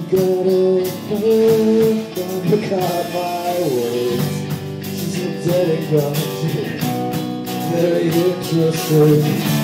I've got a phone Don't cut my words She's a dead and gone Very interesting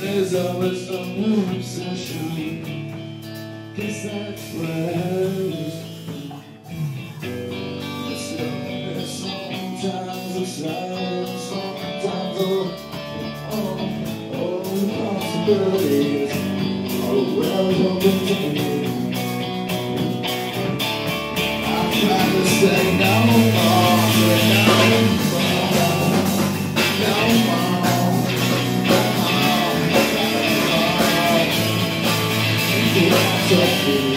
There's always some new obsession Guess that's what happens Sometimes it's like Sometimes oh, oh, oh, possibilities Oh, well, open to me I try to say no suffering